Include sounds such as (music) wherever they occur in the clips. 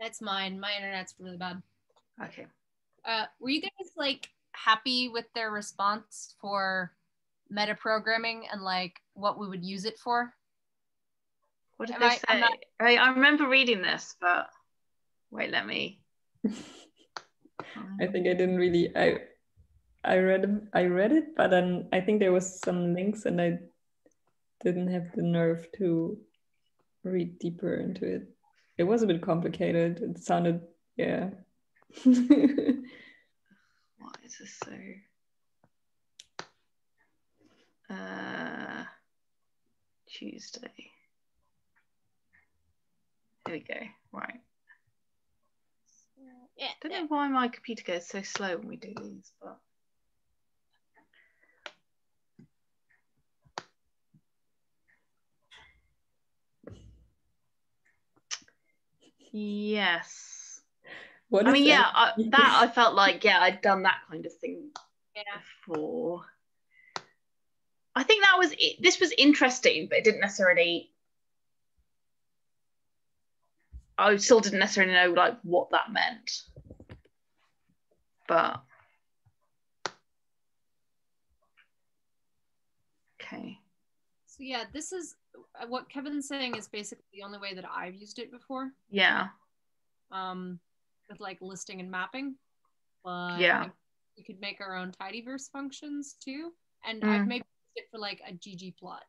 That's mine. My internet's really bad. Okay. Uh, were you guys like happy with their response for metaprogramming and like what we would use it for? What did Am they I- say? I'm not- I, I remember reading this, but wait, let me. (laughs) I think I didn't really I I read it- I read it, but then I think there was some links and I didn't have the nerve to read deeper into it. It was a bit complicated. It sounded yeah. (laughs) What is this so? Uh, Tuesday. Here we go. Right. Yeah. don't know why my computer goes so slow when we do these, but yes. what I is mean, yeah, that? I, (laughs) that I felt like yeah, I'd done that kind of thing Yeah. before. I think that was it. This was interesting, but it didn't necessarily. I still didn't necessarily know like what that meant, but okay. So yeah, this is what Kevin's saying is basically the only way that I've used it before. Yeah, Um, with like listing and mapping. But Yeah. we could make our own tidyverse functions too. And Mm. I've maybe used it for like a ggplot,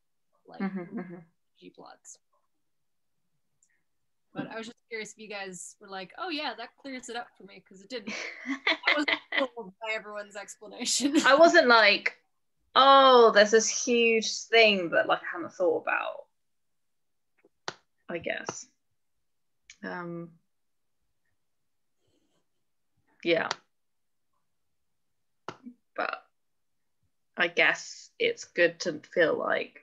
like Mhm, mhm. ggplots. But I was just curious if you guys were like, oh yeah, that clears it up for me because it didn't. (laughs) I wasn't by everyone's explanation. I wasn't like, oh, there's this huge thing that like I hadn't thought about. I guess. Um yeah. But I guess it's good to feel like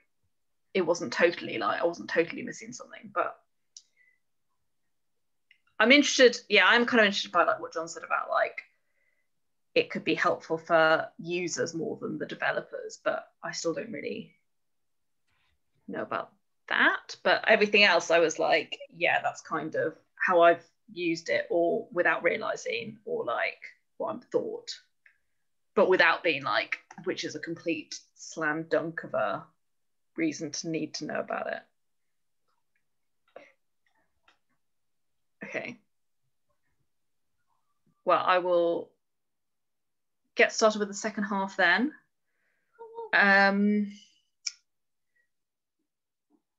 it wasn't totally like I wasn't totally missing something, but I'm interested, yeah, I'm kind of interested by like what John said about like it could be helpful for users more than the developers, but I still don't really know about that. But everything else, I was like, yeah, that's kind of how I've used it, or without realizing, or like what I've thought, but without being like, which is a complete slam dunk of a reason to need to know about it. Okay. Well, I will get started with the second half then. Um,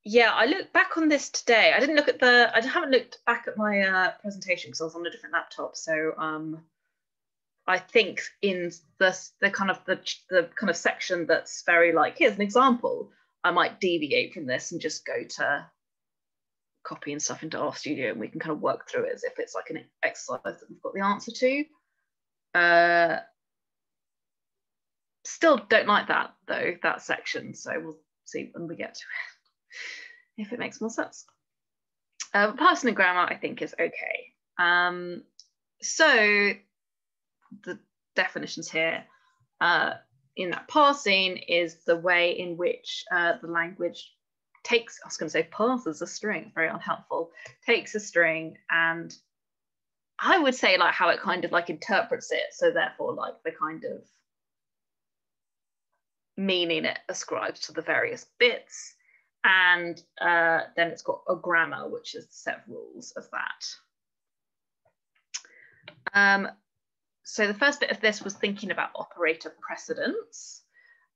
yeah, I looked back on this today. I didn't look at the, I haven't looked back at my uh, presentation because I was on a different laptop. So um, I think in the, the kind of the, the kind of section that's very like, here's an example, I might deviate from this and just go to copying stuff into RStudio and we can kind of work through it as if it's like an exercise that we've got the answer to. Uh, still don't like that though, that section. So we'll see when we get to it, if it makes more sense. Uh, Parsing and grammar, I think, is okay. Um, so the definitions here uh, in that parsing is the way in which uh, the language takes, I was going to say parses a string, very unhelpful, takes a string and I would say like how it kind of like interprets it. So therefore like the kind of meaning it ascribes to the various bits. And uh, then it's got a grammar, which is the set of rules of that. Um, so the first bit of this was thinking about operator precedence.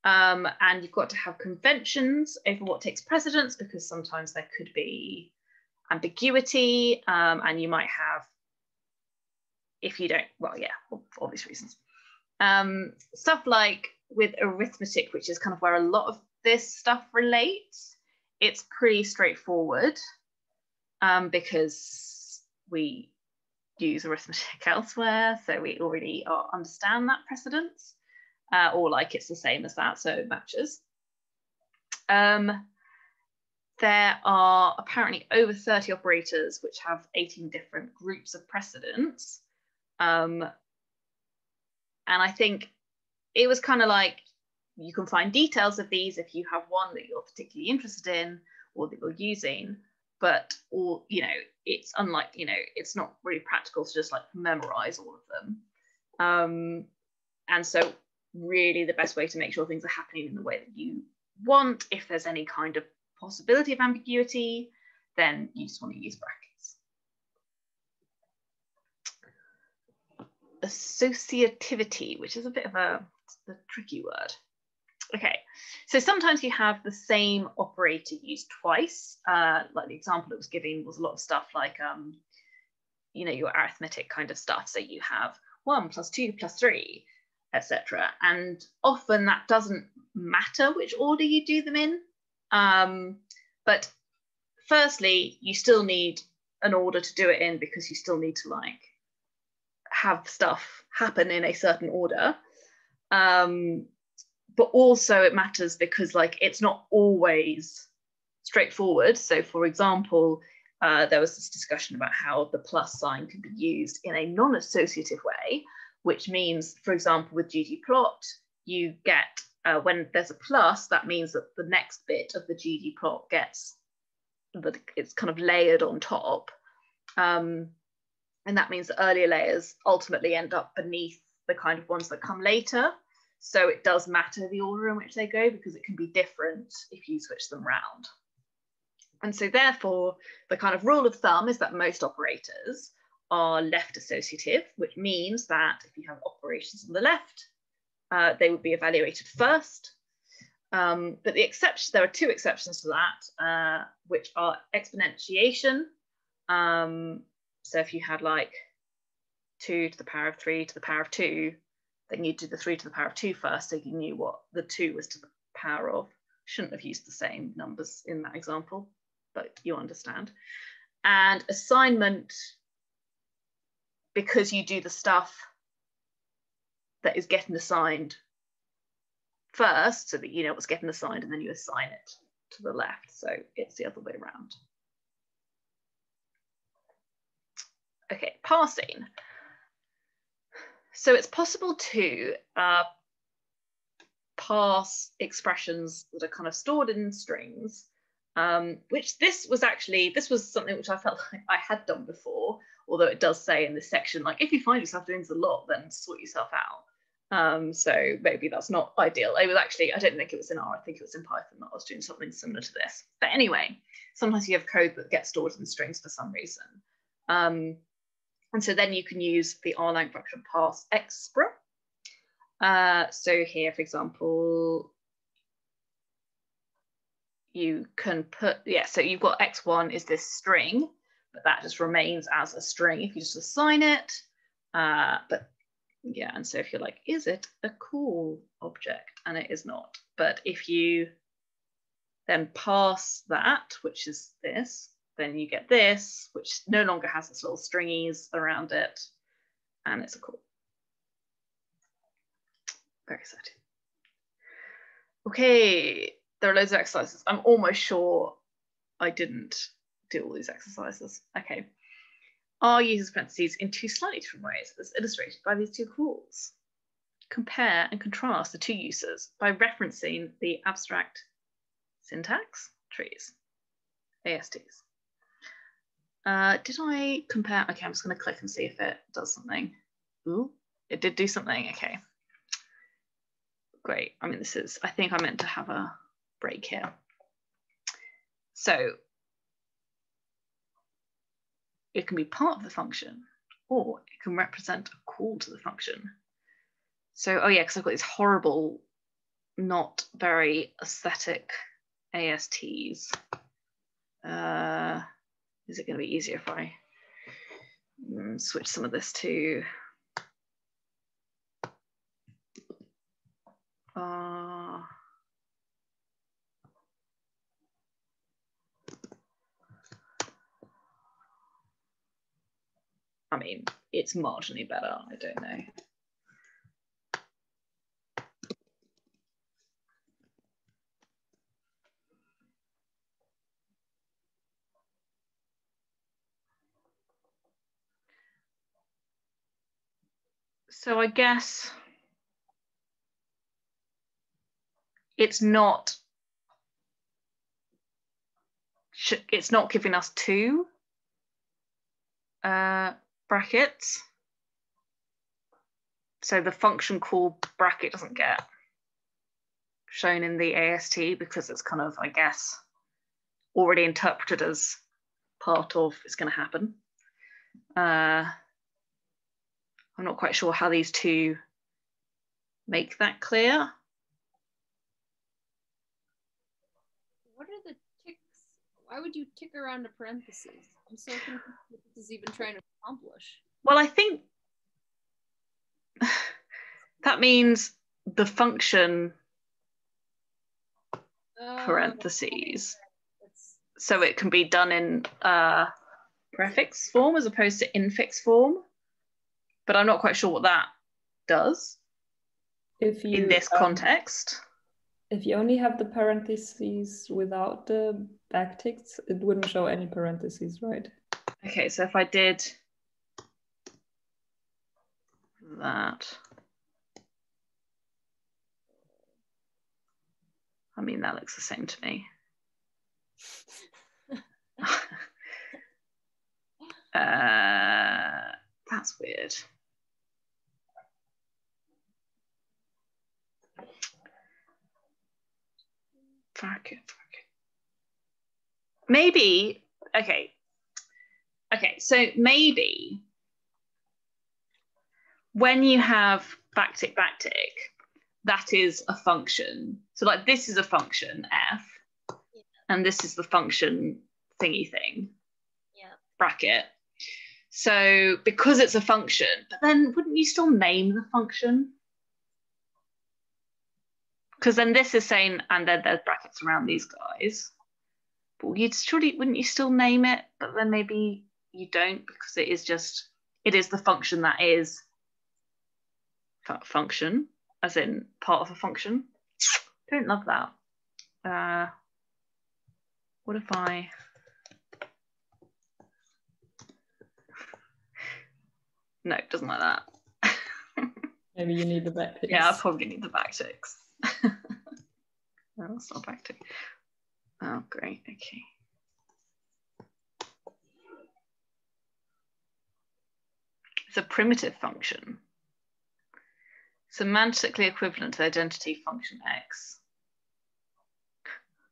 Um, and you've got to have conventions over what takes precedence because sometimes there could be ambiguity um, and you might have, if you don't, well, yeah, for obvious reasons. Um, stuff like with arithmetic, which is kind of where a lot of this stuff relates, it's pretty straightforward um, because we use arithmetic (laughs) elsewhere, so we already are, understand that precedence, uh, or like it's the same as that, so it matches. Um, there are apparently over 30 operators which have 18 different groups of precedence. Um, and I think it was kind of like you can find details of these if you have one that you're particularly interested in or that you're using. But or you know, it's unlike, you know, it's not really practical to just like memorize all of them. Um, and so really the best way to make sure things are happening in the way that you want, if there's any kind of possibility of ambiguity, then you just want to use brackets. Associativity, which is a bit of a, a tricky word. Okay, so sometimes you have the same operator used twice. Uh, like the example it was giving was a lot of stuff like, um, you know, your arithmetic kind of stuff. So you have one plus two plus three, etc. And often that doesn't matter which order you do them in. Um, but firstly, you still need an order to do it in because you still need to like have stuff happen in a certain order. Um, but also it matters because like it's not always straightforward. So for example, uh, there was this discussion about how the plus sign can be used in a non-associative way, which means, for example, with ggplot, you get, uh, when there's a plus, that means that the next bit of the ggplot gets, that it's kind of layered on top. Um, and that means the earlier layers ultimately end up beneath the kind of ones that come later. So it does matter the order in which they go because it can be different if you switch them round. And so therefore, the kind of rule of thumb is that most operators are left associative, which means that if you have operations on the left, uh, they would be evaluated first. Um, but the exception, there are two exceptions to that, uh, which are exponentiation. Um, so if you had like two to the power of three to the power of two, then you'd do the three to the power of two first, so you knew what the two was to the power of. Shouldn't have used the same numbers in that example, but you understand. And assignment, because you do the stuff that is getting assigned first, so that you know what's getting assigned, and then you assign it to the left. So it's the other way around. Okay, parsing. So it's possible to uh, parse expressions that are kind of stored in strings, um, which this was actually, this was something which I felt (laughs) like I had done before, although it does say in this section, like if you find yourself doing this a lot, then sort yourself out. Um, so maybe that's not ideal. It was actually, I don't think it was in R, I think it was in Python that I was doing something similar to this. But anyway, sometimes you have code that gets stored in strings for some reason. Um, and so then you can use the rlang function parse_expr. Uh, so here, for example, you can put, yeah, so you've got x1 is this string, but that just remains as a string if you just assign it. Uh, but yeah, and so if you're like, is it a cool object? And it is not. But if you then pass that, which is this, then you get this, which no longer has this little stringies around it, and it's a call. Very exciting. Okay, there are loads of exercises. I'm almost sure I didn't do all these exercises. Okay. R uses parentheses in two slightly different ways, as illustrated by these two calls. Compare and contrast the two uses by referencing the abstract syntax trees, ASTs. Uh, did I compare? Okay, I'm just going to click and see if it does something. Ooh, it did do something. Okay. Great. I mean, this is, I think I meant to have a break here. So it can be part of the function or it can represent a call to the function. So, oh yeah, because I've got these horrible, not very aesthetic ASTs. Uh, is it going to be easier if I mm, switch some of this to uh, I mean, it's marginally better. I don't know. So I guess it's not it's not giving us two. uh, brackets. So the function call bracket doesn't get shown in the AST because it's kind of, I guess, already interpreted as part of it's going to happen. Uh, I'm not quite sure how these two make that clear. What are the ticks? Why would you tick around a parentheses? I'm so confused what this is even trying to accomplish. Well, I think (sighs) that means the function Uh, parentheses. So it can be done in uh, prefix form as opposed to infix form. But I'm not quite sure what that does If you in this um, context. if you only have the parentheses without the backticks, it wouldn't show any parentheses, right? Okay, so if I did that, I mean, that looks the same to me. (laughs) (laughs) uh, that's weird. Bracket, bracket. Maybe, okay. Okay, so maybe when you have backtick, backtick, that is a function. So like this is a function f, Yeah. and this is the function thingy thing Yeah. bracket. So because it's a function, but then wouldn't you still name the function? Because then this is saying, and then there's brackets around these guys. But you'd surely wouldn't you still name it? But then maybe you don't because it is just it is the function that is fu- function, as in part of a function. Don't love that. Uh, what if I (laughs) No, it doesn't like that. (laughs) Maybe you need the backticks. yeah, I probably need the backticks. (laughs) no, that's not backtick. Oh, great. Okay. It's a primitive function. Semantically equivalent to the identity function x.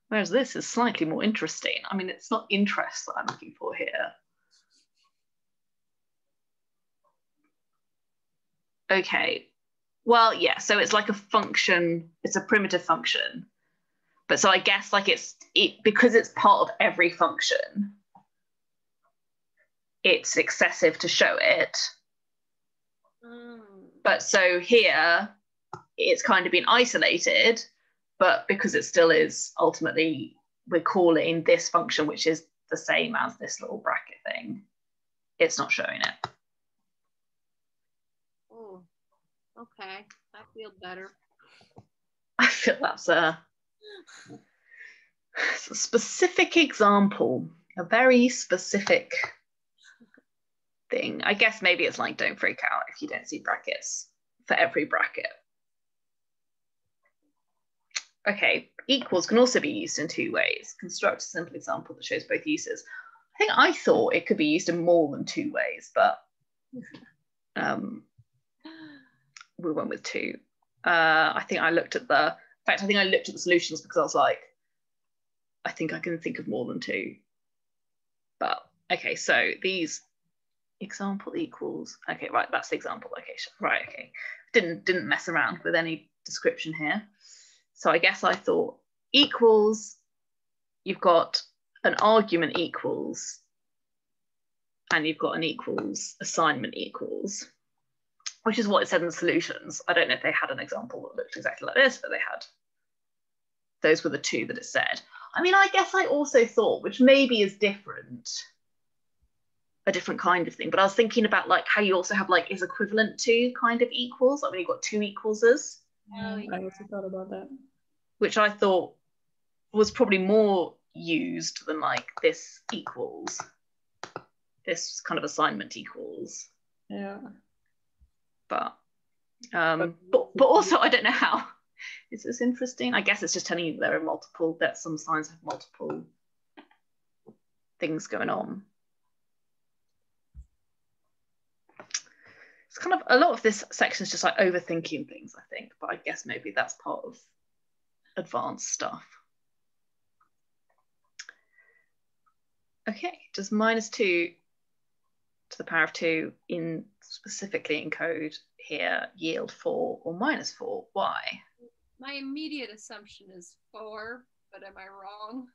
Whereas this is slightly more interesting. I mean, it's not interest that I'm looking for here. Okay. Well, yeah, so it's like a function, it's a primitive function. But so I guess like it's it because it's part of every function, it's excessive to show it. Mm. But so here it's kind of been isolated, but because it still is ultimately we're calling this function, which is the same as this little bracket thing, it's not showing it. Oh, okay. I feel better. (laughs) I feel that's a, a specific example, a very specific thing. I guess maybe it's like don't freak out if you don't see brackets for every bracket. Okay, equals can also be used in two ways. Construct a simple example that shows both uses. I think I thought it could be used in more than two ways, but um, we went with two. Uh, I think I looked at the, in fact, I think I looked at the solutions because I was like, I think I can think of more than two. But okay, so these example equals, okay, right, that's the example location. Right, okay. Didn't didn't mess around with any description here. So I guess I thought equals, you've got an argument equals, and you've got an equals assignment equals which is what it said in the solutions. I don't know if they had an example that looked exactly like this, but they had. Those were the two that it said. I mean, I guess I also thought, which maybe is different, a different kind of thing, but I was thinking about like how you also have like is equivalent to kind of equals, like when you've got two equalses, Oh, mm, I also thought about that. which I thought was probably more used than like this equals, this kind of assignment equals. Yeah. But um but, but also i don't know (laughs) how. Is this interesting? I guess it's just telling you there are multiple that some signs have multiple things going on. It's kind of a lot of this section is just like overthinking things, I think, but I guess maybe that's part of advanced stuff. Okay, does minus two to the power of two in specifically in code here yield four or minus four? Why? My immediate assumption is four, but am I wrong?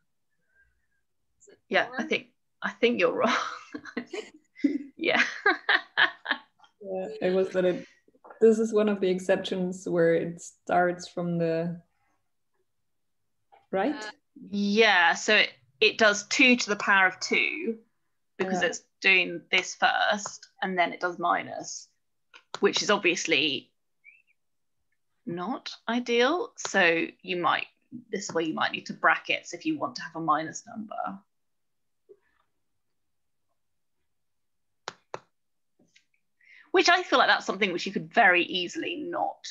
Yeah, I think I think you're wrong. (laughs) yeah. yeah, it was that it. This is one of the exceptions where it starts from the right. Uh, yeah, so it, it does two to the power of two because yeah. it's doing this first and then it does minus, which is obviously not ideal. So you might, this is where you might need to brackets if you want to have a minus number. Which I feel like that's something which you could very easily not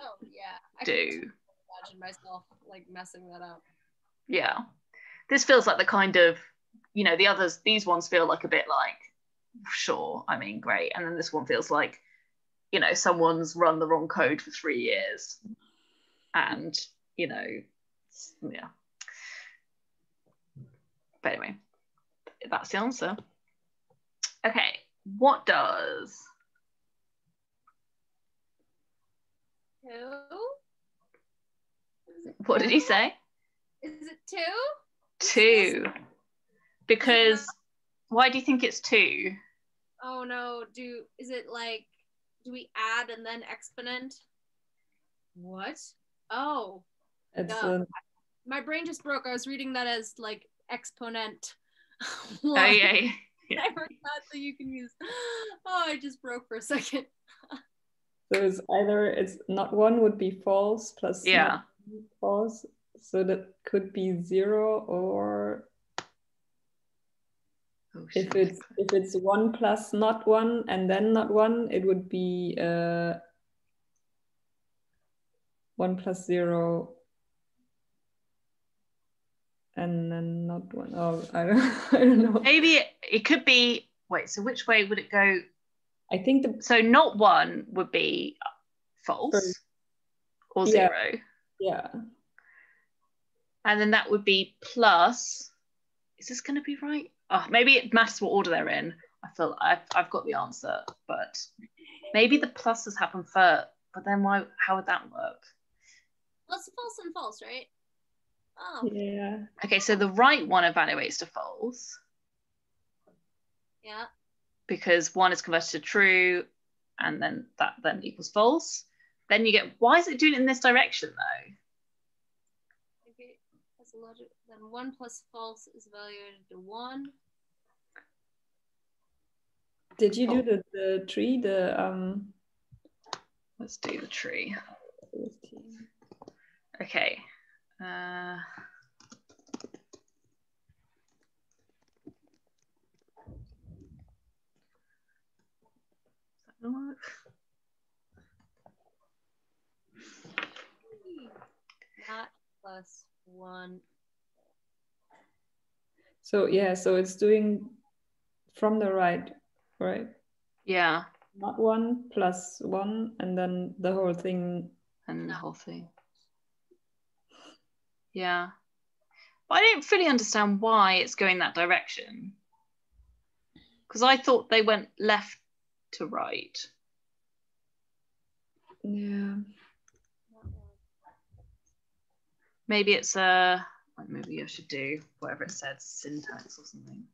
oh, yeah. I do. imagine myself like messing that up. Yeah this feels like the kind of you know the others these ones feel like a bit like sure i mean great. And then this one feels like you know someone's run the wrong code for three years. And you know yeah. But anyway that's the answer. Okay what does two? What did he say? Is it two? Two. Because why do you think it's two? Oh no, do is it like do we add and then exponent? What? Oh. It's no. My brain just broke. I was reading that as like exponent. (laughs) oh yeah. yeah. I forgot that you can use. Oh, I just broke for a second. (laughs) so it's either it's not one would be false plus yeah false so that could be zero or oh, if it's if it's one plus not one and then not one, it would be uh, one plus zero and then not one. Oh, I don't, (laughs) I don't know. Maybe it, could be. Wait, so which way would it go? I think the so not one would be false or zero. Yeah. yeah and then that would be plus. Is this going to be right? Oh, maybe it matters what order they're in. I feel I've, I've got the answer, but maybe the pluses happen first. But then why? How would that work? Well, it's false and false, right? Oh. Yeah. Okay, so the right one evaluates to false. Yeah. Because one is converted to true, and then that then equals false. Then you get. Why is it doing it in this direction though? Logic, then one plus false is evaluated to one. Did you do the, the tree, the um let's do the tree. Okay. Uh Not plus one so yeah, so it's doing from the right, right? Yeah. Not one plus one, and then the whole thing. And the whole thing. Yeah. But I don't fully understand why it's going that direction. Because I thought they went left to right. Yeah. Maybe it's a maybe I should do whatever it said, syntax or something.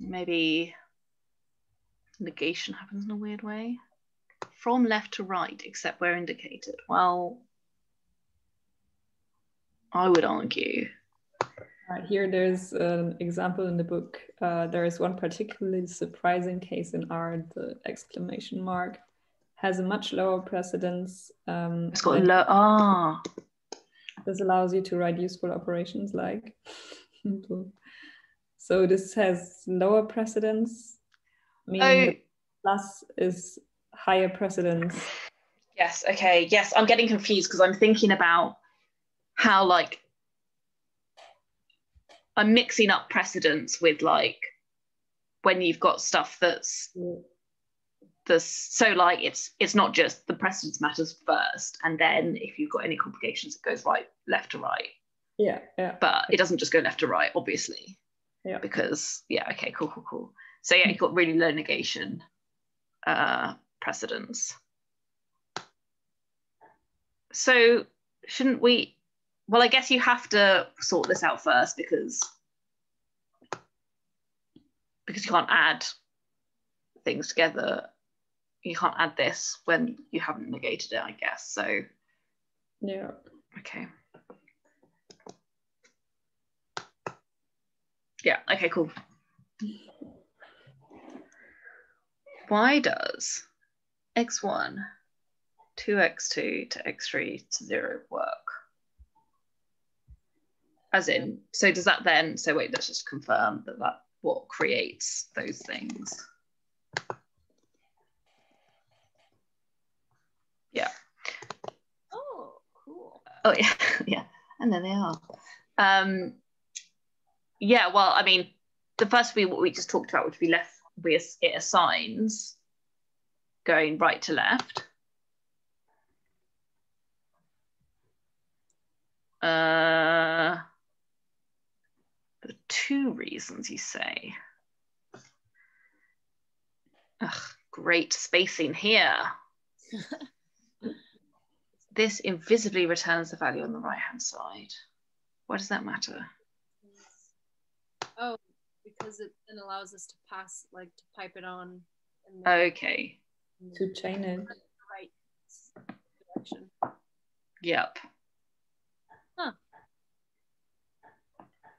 Maybe negation happens in a weird way. From left to right, except where indicated. Well, I would argue. Right, here there's an example in the book. Uh, there is one particularly surprising case in R, the exclamation mark has a much lower precedence. Um, it's got low. Ah. This allows you to write useful operations like. (laughs) so this has lower precedence, meaning oh. plus is higher precedence. Yes. Okay. Yes, I'm getting confused because I'm thinking about how like I'm mixing up precedence with like when you've got stuff that's Yeah. This so like it's it's not just the precedence matters first and then if you've got any complications it goes right left to right. Yeah, yeah. but it doesn't just go left to right obviously. Yeah. because yeah okay cool cool cool. So yeah you've got really low negation uh precedence. So shouldn't we well i guess you have to sort this out first because because you can't add things together you can't add this when you haven't negated it i guess so. Yeah. okay. Yeah okay cool. Why does x1 2x2 to x3 to 0 work? As in so does that then so wait let's just confirm that that what creates those things yeah Oh, cool. Oh yeah, (laughs) yeah, and there they are. Um, yeah, well, I mean, the first we what we just talked about would be left. We it assigns going right to left. Uh, the two reasons you say. Ugh, great spacing here. (laughs) this invisibly returns the value on the right hand side. Why does that matter? Oh, because it then allows us to pass, like, to pipe it on in the, Okay. To chain it. right direction. Yep. Huh.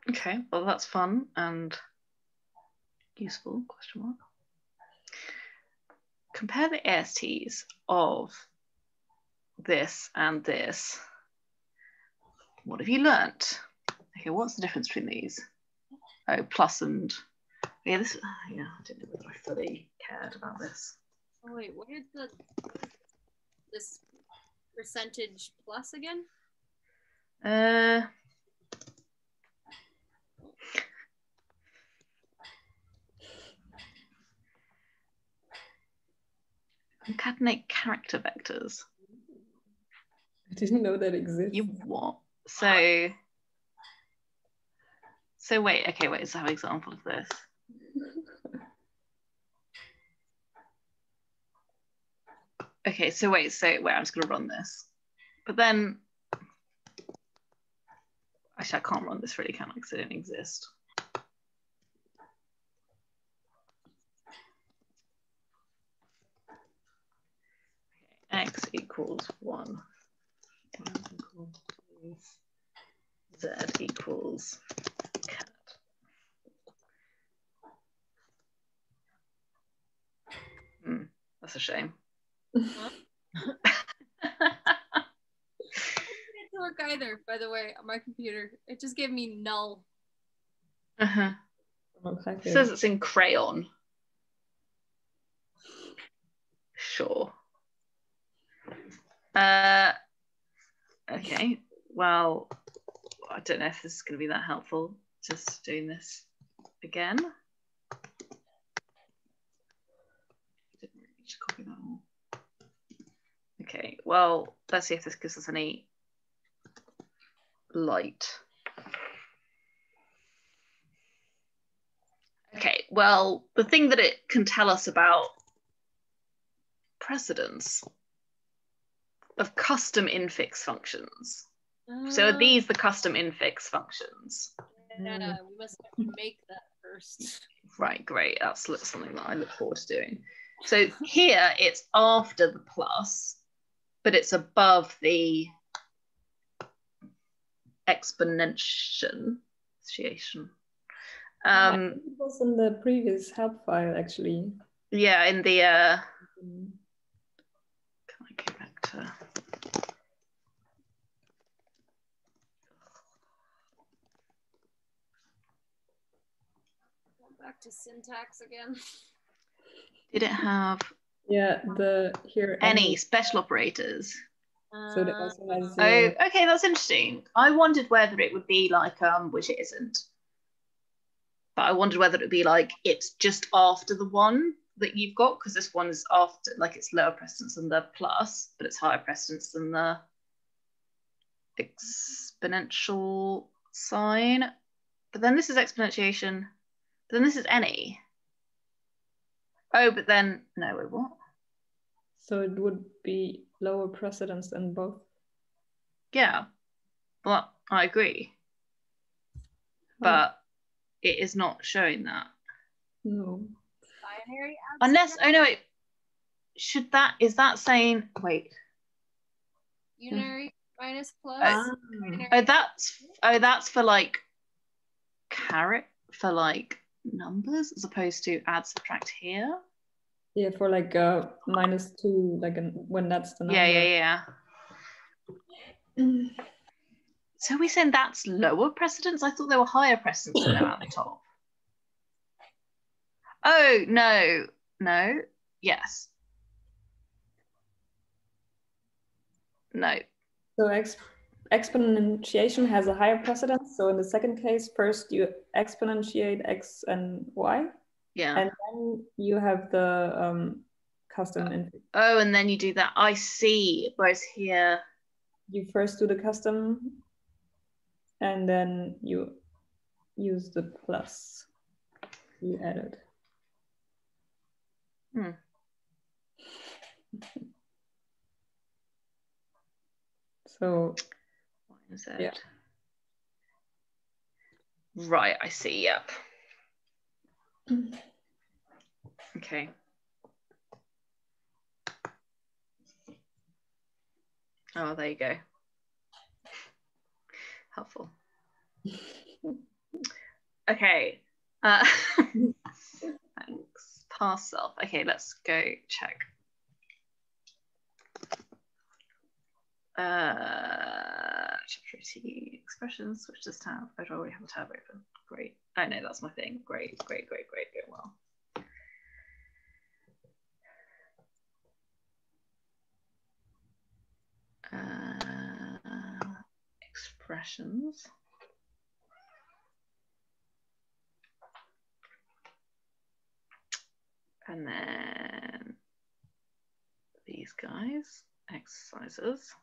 Okay, well that's fun and useful question mark. Compare the ASTs of this and this. What have you learnt? Okay, what's the difference between these? Oh, plus and yeah, this ah, yeah, I don't know whether I fully cared about this. Oh wait, what is the this percentage plus again? Uh, concatenate character vectors. (laughs) I didn't know that existed. You what? So, so wait. Okay, wait. So, an example of this. okay. So wait. So wait. I'm just gonna run this. But then, actually, I can't run this really, can I? Because it didn't exist. x equals 1. Z equals cat. Hmm, that's a shame. It didn't work either, by the way, on my computer. It just gave me null. uh-huh. It says it's in crayon. Sure. Uh, okay. Well, I don't know if this is going to be that helpful. Just doing this again. Okay. Well, let's see if this gives us any light. Okay, well, the thing that it can tell us about precedence of custom infix functions. So are Uh, these the custom infix functions? Yeah, we must make that first. Right, great. That's something that I look forward to doing. So here it's after the plus, but it's above the exponentiation. Association. Um, it was in the previous help file actually. yeah, in the uh, Can I go back to? Going back to syntax again. Did it have Yeah, the here any special operators? So it also has Oh, uh, okay, that's interesting. I wondered whether it would be like um, which it isn't. but I wondered whether it would be like it's just after the one that you've got because this one is after like it's lower precedence than the plus, but it's higher precedence than the exponential sign. But then this is exponentiation. But then this is any. Oh, but then no, wait, what? So it would be lower precedence than both. Yeah. Well, I agree. But it is not showing that. No. Binary Unless oh no it, Should that is that saying wait. unary minus plus. Oh. Oh that's oh that's for like caret for like numbers as opposed to add subtract here. Yeah, for like uh minus two, like an, when that's the number. Yeah, yeah, yeah. So we saying that's lower precedence? I thought there were higher precedence than at the top. Oh no, no, yes. No. So ex- exponentiation has a higher precedence. So in the second case, first you exponentiate x and y, Yeah. and then you have the um, custom. In- oh, and then you do that. I see. Whereas here, you first do the custom, and then you use the plus you added. Hmm. So it? Yeah. Right, I see. Yep. Okay. Oh, there you go. Helpful. Okay. Uh, (laughs) thanks. Pass self. Okay, let's go check. Uh, 80 expressions, switch this tab. I already have a tab open. Great. I know that's my thing. Great, great, great, great, going well. Uh, expressions. And then these guys, exercises.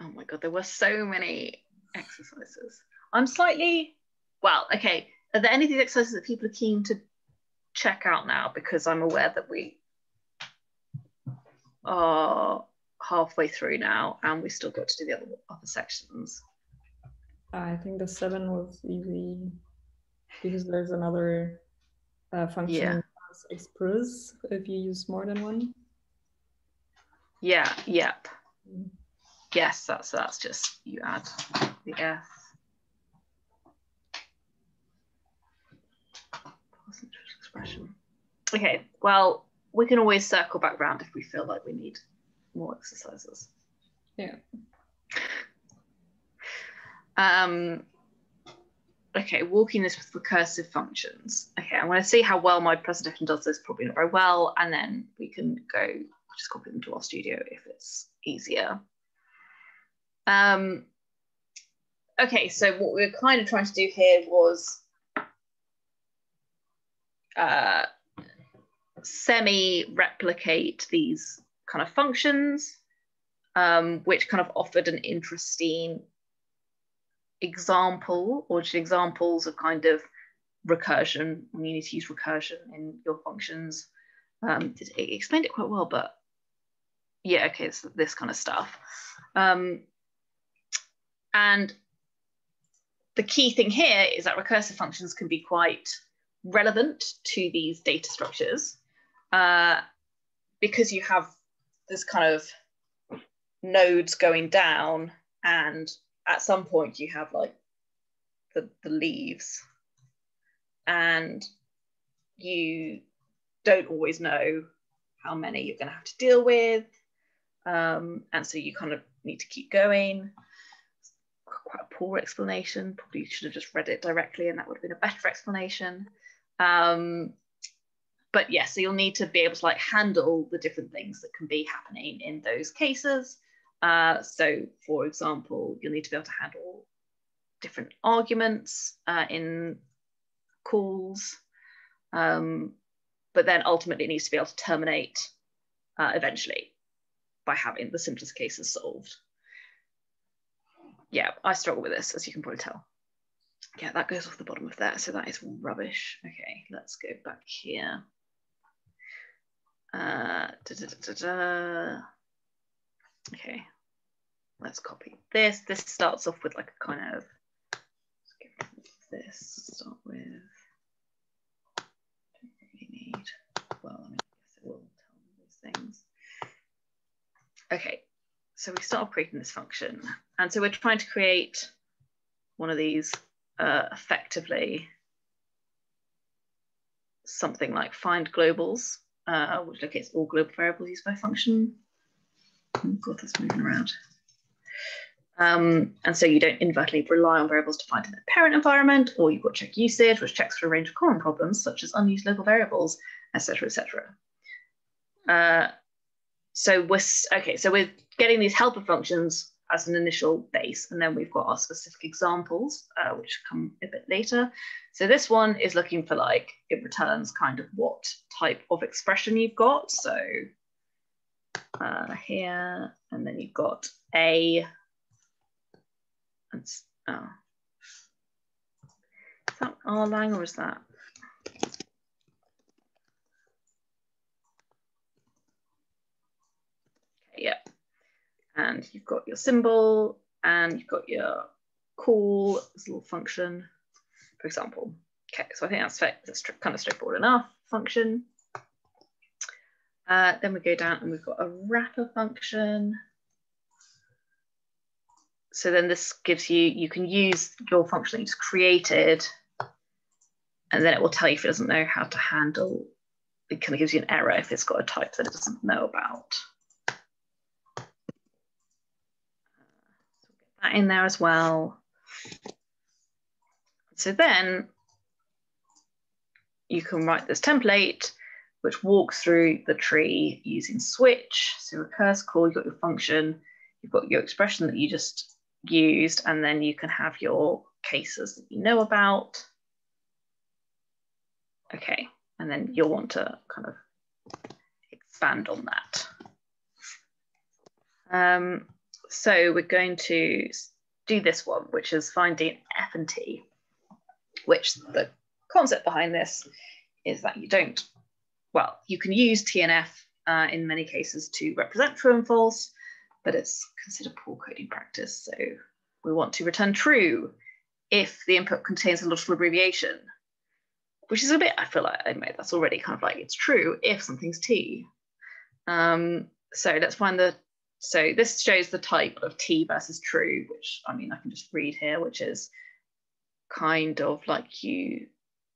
Oh my god, there were so many exercises. I'm slightly well, okay. Are there any of these exercises that people are keen to check out now? Because I'm aware that we are halfway through now and we still got to do the other other sections. I think the seven was easy because there's another uh, function Yeah. as express if you use more than one. Yeah, yep. Mm. Yes, that's that's just you add the. Percentage expression. Okay, well, we can always circle back round if we feel like we need more exercises. Yeah. Um, okay, walking this with recursive functions. Okay, I'm going to see how well my presentation does this, probably not very well, and then we can go just copy them to RStudio if it's easier. Um, okay, so what we were kind of trying to do here was uh, semi-replicate these kind of functions, um, which kind of offered an interesting example or just examples of kind of recursion when you need to use recursion in your functions. Um, it explained it quite well, but yeah, okay, it's this kind of stuff. Um, and the key thing here is that recursive functions can be quite relevant to these data structures uh, because you have this kind of nodes going down and at some point you have like the, the leaves. And you don't always know how many you're going to have to deal with um, and so you kind of need to keep going quite a poor explanation. Probably should have just read it directly and that would have been a better (laughs) explanation. Um, but yeah so you'll need to be able to like handle the different things that can be happening in those cases. Uh, so for example you'll need to be able to handle different arguments uh, in calls, um, but then ultimately it needs to be able to terminate uh, eventually by having the simplest cases solved. Yeah, I struggle with this, as you can probably tell. Yeah, that goes off the bottom of that, so that is rubbish. Okay, let's go back here. Uh, da, da, da, okay, let's copy this. This starts off with like a kind of, this, start with, don't really need, well, I mean, guess it will tell me those things. Okay, so we start creating this function. And so we're trying to create one of these uh, effectively something like find globals, uh, which locates all global variables used by function. Oh God, that's moving around. Um, and so you don't inadvertently rely on variables to find in the parent environment, or you've got check usage, which checks for a range of common problems, such as unused local variables, etc., etc. Uh, so we're okay. So we're getting these helper functions as an initial base, and then we've got our specific examples, uh, which come a bit later. So this one is looking for like it returns kind of what type of expression you've got. So uh, here, and then you've got a that's, oh. Is that rlang or is that? Okay, yeah. And you've got your symbol and you've got your call, this little function, for example. Okay, so I think that's, that's kind of straightforward enough function. Uh, then we go down and we've got a wrapper function. So then this gives you, you can use your function that you just created and then it will tell you if it doesn't know how to handle, it kind of gives you an error if it's got a type that it doesn't know about. That in there as well. So then you can write this template which walks through the tree using switch. So recurse call, you've got your function, you've got your expression that you just used, and then you can have your cases that you know about. Okay, and then you'll want to kind of expand on that. Um, so we're going to do this one, which is finding F and T, which the concept behind this is that you don't, well, you can use T and F uh, in many cases to represent true and false, but it's considered poor coding practice. So we want to return true if the input contains a logical abbreviation, which is a bit, I feel like I made that's already kind of like it's true if something's T. Um, so let's find the, so this shows the type of T versus true, which I mean, I can just read here, which is kind of like you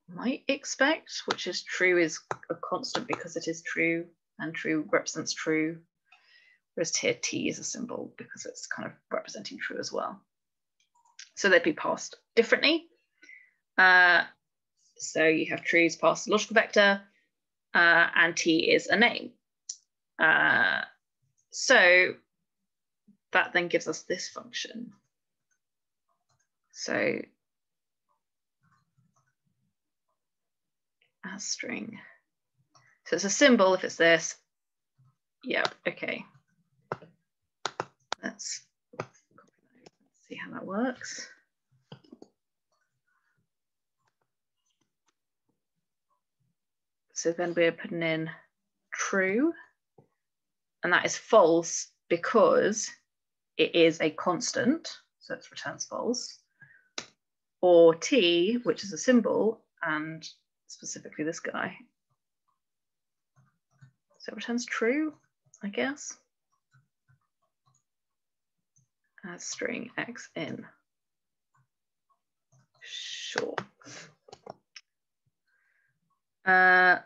might expect, which is true is a constant because it is true and true represents true whereas here T is a symbol because it's kind of representing true as well. So they'd be passed differently. Uh, so you have true is passed a logical vector, uh, and T is a name. Uh, so that then gives us this function. So as string. So it's a symbol if it's this. Yep, okay. Let's see how that works. So then we're putting in true, and that is false because it is a constant, so it returns false, or t, which is a symbol, and specifically this guy. So it returns true, I guess as string x in. Sure. Uh,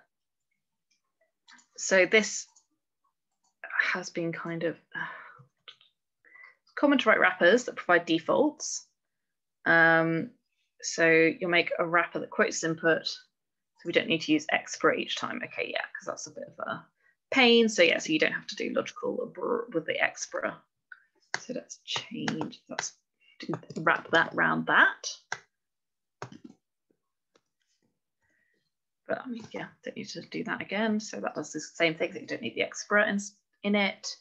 so this has been kind of uh, common to write wrappers that provide defaults. Um, so you'll make a wrapper that quotes input. So we don't need to use expr each time. Okay, yeah, because that's a bit of a pain. So yeah, so you don't have to do logical with the expr. So let's change, that's wrap that around that. But I mean, yeah, don't need to do that again. So that does the same thing, that you don't need the extra in, in it.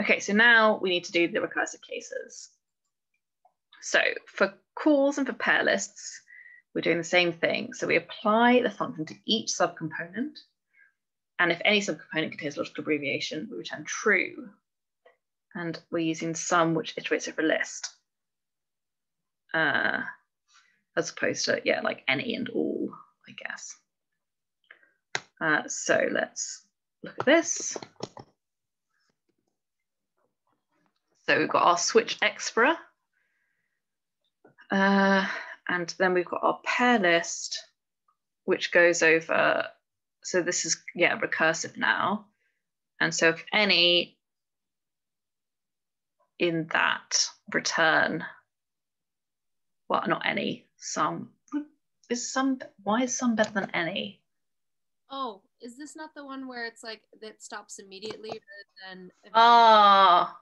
Okay, so now we need to do the recursive cases. So for calls and for pair lists, we're doing the same thing. So we apply the function to each subcomponent. And if any subcomponent contains logical abbreviation, we return true. And we're using sum, which iterates over a list. Uh, as opposed to, yeah, like any and all, I guess. Uh, so let's look at this. So we've got our switch expr. Uh, and then we've got our pair list, which goes over, so this is, yeah, recursive now. And so if any in that return, well, not any, some, is some, why is some better than any? Oh, is this not the one where it's like that stops immediately rather than? Oh,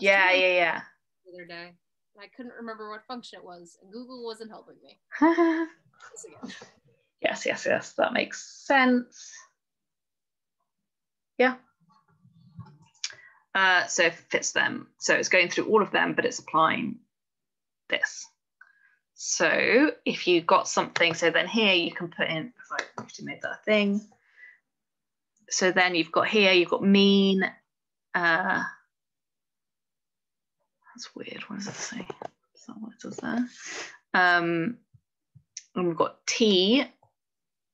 yeah, yeah, yeah. The other day, I couldn't remember what function it was, and Google wasn't helping me. (laughs) yes, yes, yes. That makes sense. Yeah. Uh, so it fits them. So it's going through all of them, but it's applying this. So if you got something, so then here you can put in, if I actually made that thing. So then you've got here, you've got mean. Uh, that's weird. What does it say? That's not what it does there. Um, and we've got T,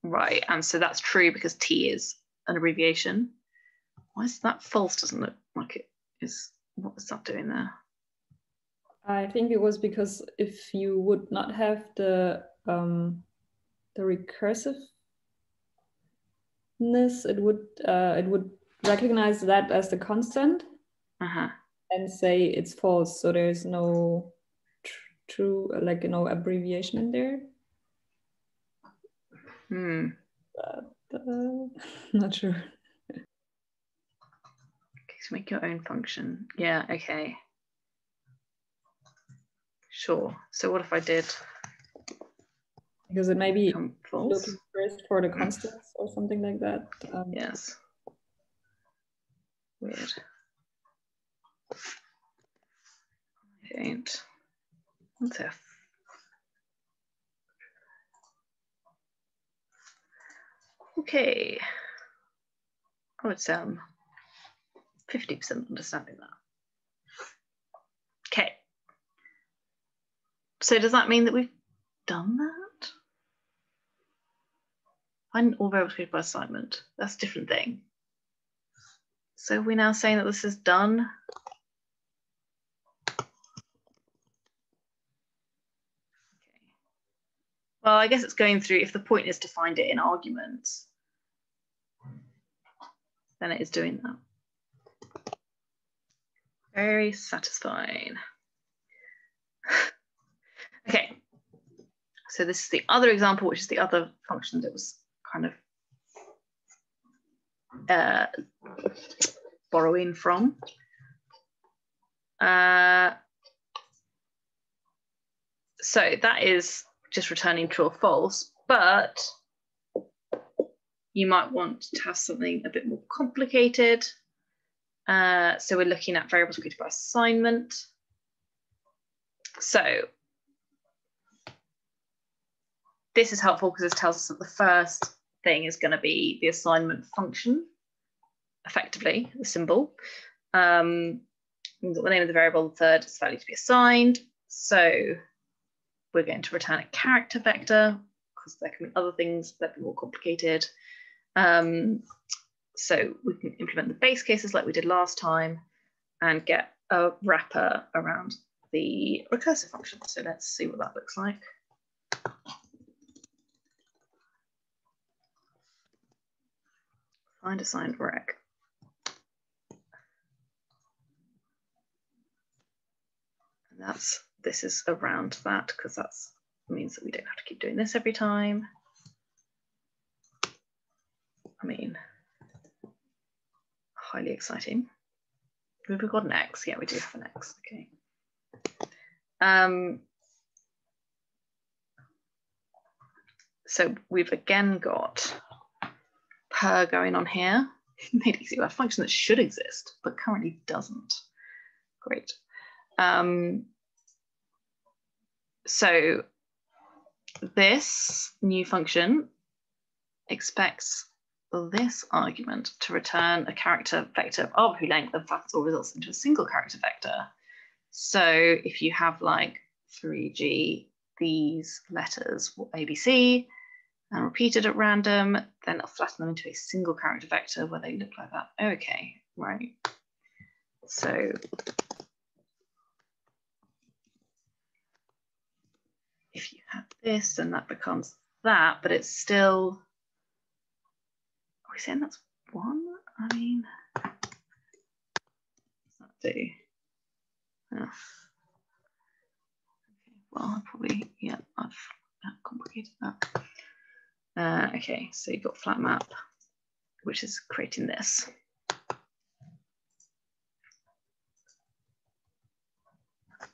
right? And so that's true because T is an abbreviation. Why is that false? Doesn't look like it is. What is that doing there? I think it was because if you would not have the um, the recursiveness, it would uh, it would recognize that as the constant uh-huh. And say it's false. So there's no tr true like you know abbreviation in there. Hmm. But, uh, (laughs) not sure. Okay, so make your own function. Yeah. Okay. Sure. So what if I did? Because it may be false. looking first for the constants or something like that. Um, yes. Weird. I don't. Okay. I would say 50% understanding that. Okay. So does that mean that we've done that? Find all variables created by assignment. That's a different thing. So we're now saying that this is done. Well, I guess it's going through, if the point is to find it in arguments, then it is doing that. Very satisfying. (laughs) Okay, so this is the other example, which is the other function that was kind of uh, borrowing from. Uh, so that is just returning true or false, but you might want to have something a bit more complicated. Uh, so we're looking at variables created by assignment. So this is helpful because this tells us that the first thing is going to be the assignment function, effectively, the symbol. Um, we've got the name of the variable, the third is value to be assigned. So we're going to return a character vector because there can be other things that are more complicated. Um, so we can implement the base cases like we did last time and get a wrapper around the recursive function. So let's see what that looks like. find assigned rec. And that's, this is around that because that means that we don't have to keep doing this every time. I mean, highly exciting. We've we got an X? Yeah, we do have an X, okay. Um, so we've again got purrr going on here. (laughs) Made easy a function that should exist, but currently doesn't. Great. Um, so this new function expects this argument to return a character vector of arbitrary length that flattens or results into a single character vector. So if you have like 3G, these letters ABC and repeated at random, then it'll flatten them into a single character vector where they look like that. Okay, right. So have this, and that becomes that, but it's still, are we saying that's one? I mean, what's that do? Oh. Okay, well, I probably, yeah, I've complicated that. Uh, okay, so you've got flat map, which is creating this.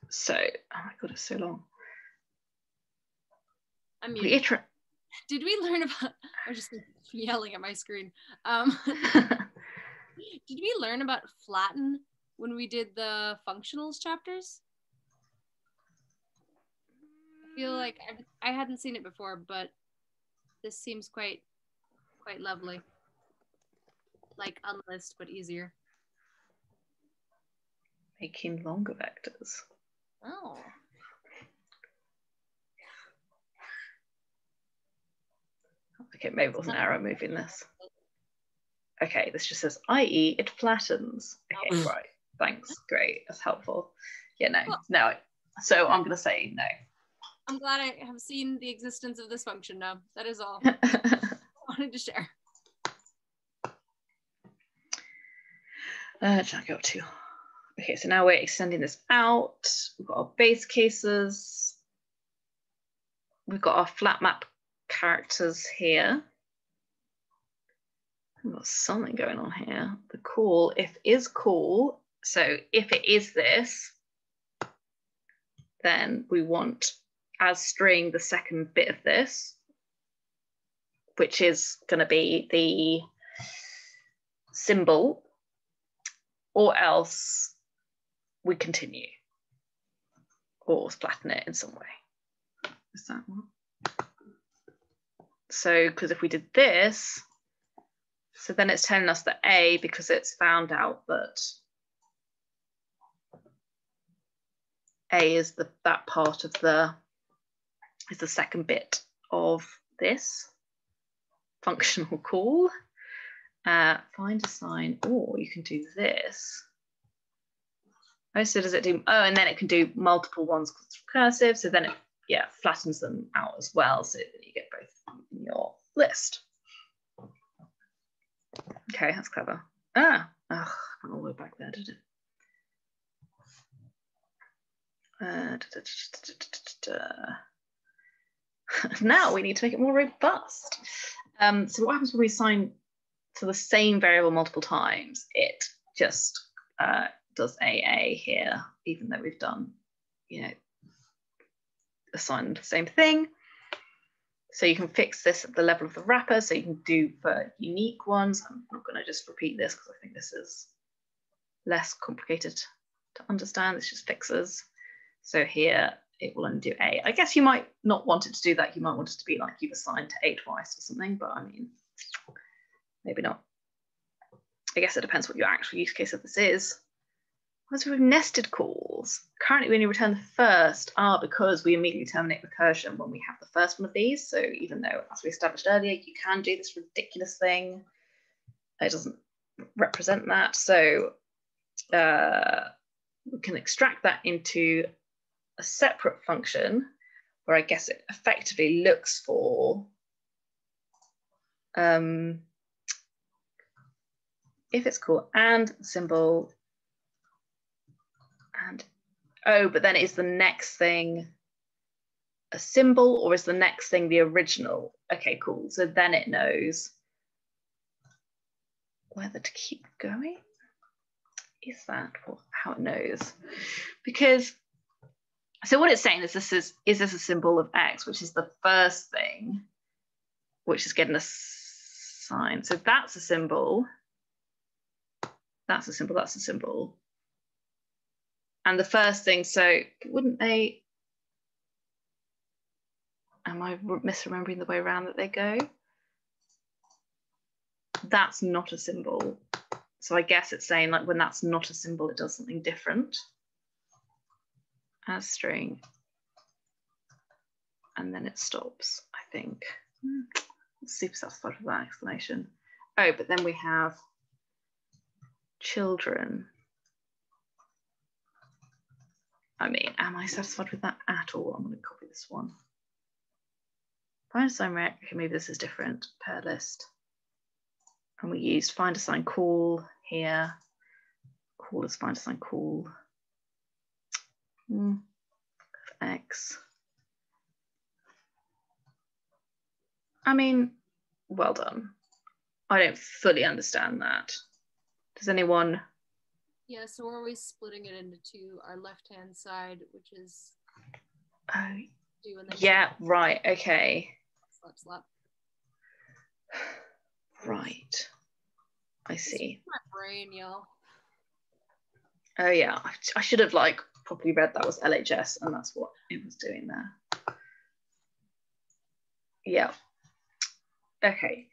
So, oh my god, it's so long. I mean, did we learn about? I'm just (laughs) yelling at my screen. Um, (laughs) did we learn about flatten when we did the functionals chapters? I feel like I, I hadn't seen it before, but this seems quite quite lovely. Like unlist, but easier. Making longer vectors. Oh. Okay, maybe it was an arrow moving this. Okay, this just says, i.e. it flattens. Okay, Mm. right. Thanks. Great. That's helpful. Yeah, no, no. So I'm gonna say no. I'm glad I have seen the existence of this function now. That is all (laughs) I wanted to share. Uh, I go to? Okay, so now we're extending this out. We've got our base cases. We've got our flat map characters here. We've got something going on here. The call, if is call, so if it is this, then we want as string the second bit of this, which is going to be the symbol or else we continue or flatten it in some way. Is that one? So, because if we did this, so then it's telling us that A, because it's found out that A is the that part of the is the second bit of this functional (laughs) call. Uh, find assign, or you can do this. Oh, so does it do, oh, and then it can do multiple ones because it's recursive. So then it, yeah, flattens them out as well. So that you get both in your list. Okay, that's clever. Ah, ugh, all the way back there, did it? Now we need to make it more robust. Um, so what happens when we assign to the same variable multiple times? It just uh, does AA here, even though we've done, you know, assigned the same thing. So you can fix this at the level of the wrapper. So you can do for unique ones. I'm not going to just repeat this because I think this is less complicated to understand. It's just fixes. So here it will undo A. I guess you might not want it to do that. You might want it to be like you've assigned to A twice or something, but I mean, maybe not. I guess it depends what your actual use case of this is. What's with nested calls? Currently, we only return the first are because we immediately terminate recursion when we have the first one of these. So even though, as we established earlier, you can do this ridiculous thing, it doesn't represent that. So uh, we can extract that into a separate function where I guess it effectively looks for um, if it's called and symbol oh, but then is the next thing a symbol or is the next thing the original? Okay, cool. So then it knows whether to keep going. Is that how it knows? Because so what it's saying is this is is this a symbol of x, which is the first thing, which is getting a sign. So that's a symbol. That's a symbol. That's a symbol. And the first thing, so wouldn't they? Am I misremembering the way around that they go? That's not a symbol. So I guess it's saying like when that's not a symbol, it does something different as string. And then it stops, I think. Hmm. Super satisfied with that explanation. Oh, but then we have children. I mean, am I satisfied with that at all? I'm going to copy this one. Find assign rec, okay, maybe this is different, pair list. And we used find assign call here. Call is find assign call. Mm, X. I mean, well done. I don't fully understand that. Does anyone? Yeah, so we're always splitting it into two. Our left hand side, which is oh, yeah, right, okay. Slap, slap. Right. I see. My brain, y'all. Oh yeah, I, I should have like probably read that was LHS and that's what it was doing there. Yeah. Okay.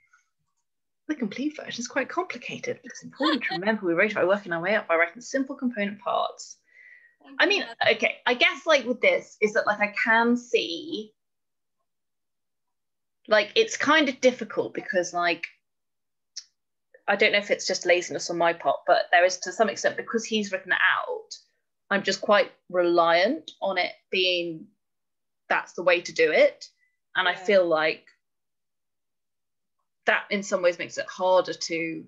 The complete version is quite complicated, but it's important to (laughs) remember we wrote by working our way up by writing simple component parts. I mean, okay, I guess like with this is that like I can see like it's kind of difficult because like I don't know if it's just laziness on my part, but there is to some extent because he's written it out, I'm just quite reliant on it being that's the way to do it. And yeah. I feel like that in some ways makes it harder to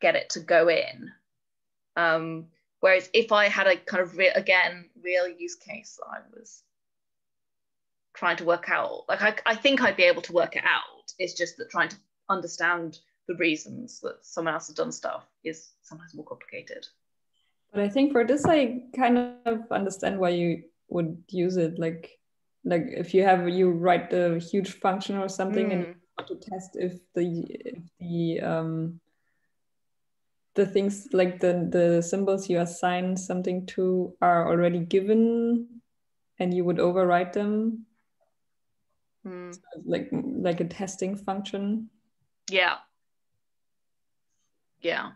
get it to go in. Um, whereas if I had a kind of again real use case I was trying to work out, like I, I think I'd be able to work it out. It's just that trying to understand the reasons that someone else has done stuff is sometimes more complicated. But I think for this, I kind of understand why you would use it. Like, like if you have you write a huge function or something, mm. and to test if the if the um, the things like the the symbols you assign something to are already given, and you would overwrite them. Mm. So like like a testing function. Yeah. Yeah,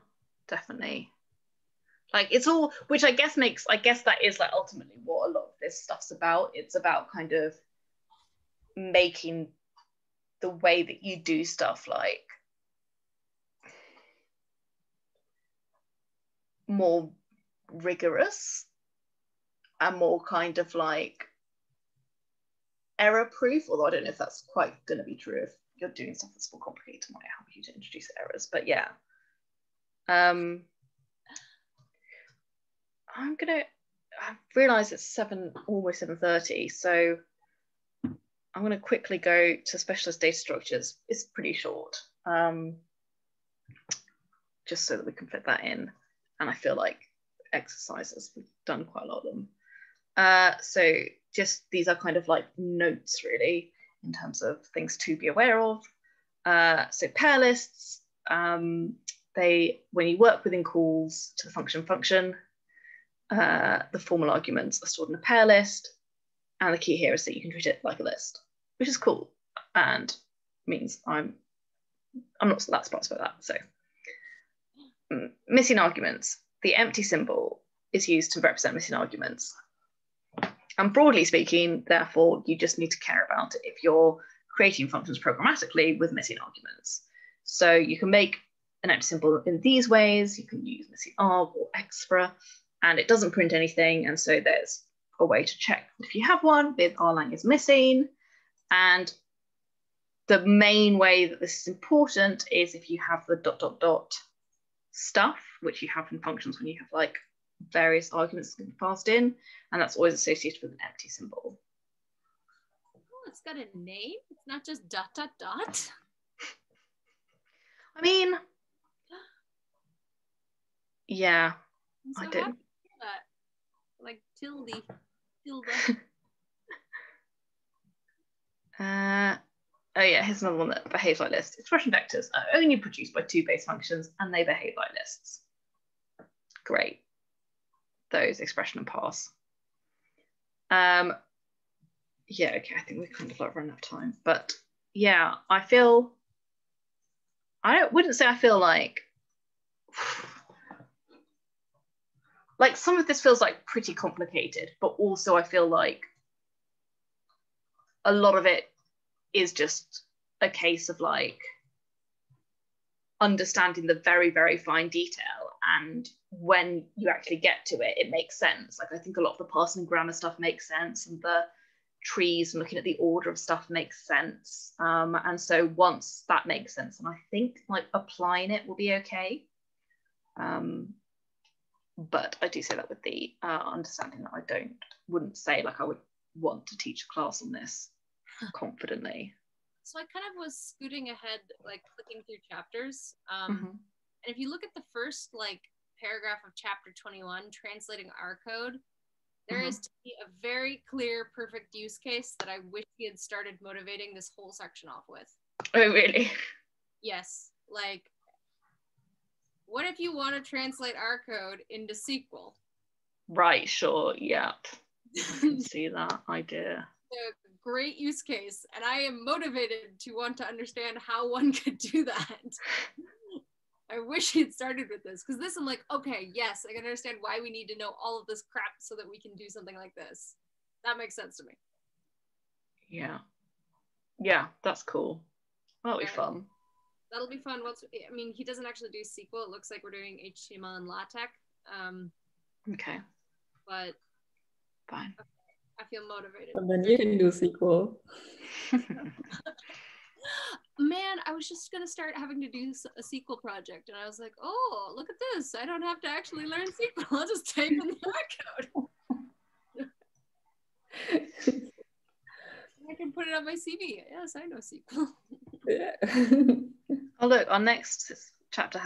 definitely like it's all which i guess makes i guess that is like ultimately what a lot of this stuff's about it's about kind of making the way that you do stuff like more rigorous and more kind of like error proof although i don't know if that's quite going to be true if you're doing stuff that's more complicated might help you to introduce errors but yeah um I'm gonna. I realise it's seven, almost seven thirty, so I'm gonna quickly go to specialist data structures. It's pretty short, um, just so that we can fit that in. And I feel like exercises we've done quite a lot of them. Uh, so just these are kind of like notes really in terms of things to be aware of. Uh, so pair lists, um, they when you work within calls to the function function, uh, the formal arguments are stored in a pair list. And the key here is that you can treat it like a list, which is cool and means I'm I'm not that surprised by that. So mm, missing arguments. The empty symbol is used to represent missing arguments. And broadly speaking, therefore, you just need to care about it if you're creating functions programmatically with missing arguments. So you can make an empty symbol in these ways. You can use missing arg or expr and it doesn't print anything. And so there's a way to check if you have one with rlang is missing. And the main way that this is important is if you have the dot dot dot stuff, which you have in functions when you have like various arguments passed in, and that's always associated with an empty symbol. Oh, it's got a name. It's not just dot dot dot. I mean, yeah, so I did like tilde. Gilda. (laughs) Uh, oh yeah, here's another one that behaves like lists. Expression vectors are only produced by two base functions and they behave like lists. Great. Those expression and parse. Um, yeah, okay, I think we kind of like run out of time. But yeah, I feel I wouldn't say I feel like (sighs) like some of this feels like pretty complicated, but also I feel like a lot of it is just a case of like understanding the very very fine detail and when you actually get to it it makes sense. Like i think a lot of the parsing grammar stuff makes sense and the trees and looking at the order of stuff makes sense. Um, and so once that makes sense and i think like applying it will be okay. Um, but i do say that with the uh, understanding that i don't wouldn't say like i would want to teach a class on this confidently. So I kind of was scooting ahead, like clicking through chapters. Um, Mhm. And if you look at the first like paragraph of chapter 21, translating R code, there Mhm. is to me a very clear, perfect use case that I wish he had started motivating this whole section off with. Oh, really? Yes, like, what if you want to translate R code into SQL? Right, sure. Yep. I can (laughs) see that idea. A great use case, and I am motivated to want to understand how one (laughs) could do that. I wish he'd started with this because this I'm like, okay, yes, I can understand why we need to know all of this crap so that we can do something like this. That makes sense to me. Yeah. Yeah, that's cool. That'll be Yeah. fun. That'll be fun. Once I mean, he doesn't actually do SQL. It looks like we're doing HTML and LaTeX. Um, Okay, but fine. I feel motivated. And then you can do SQL. (laughs) Man, I was just gonna start having to do a SQL project, and I was like, "Oh, look at this! I don't have to actually learn SQL. I'll just type in the code. (laughs) I can put it on my CV. Yes, I know SQL." yeah. (laughs) oh, look, our next chapter has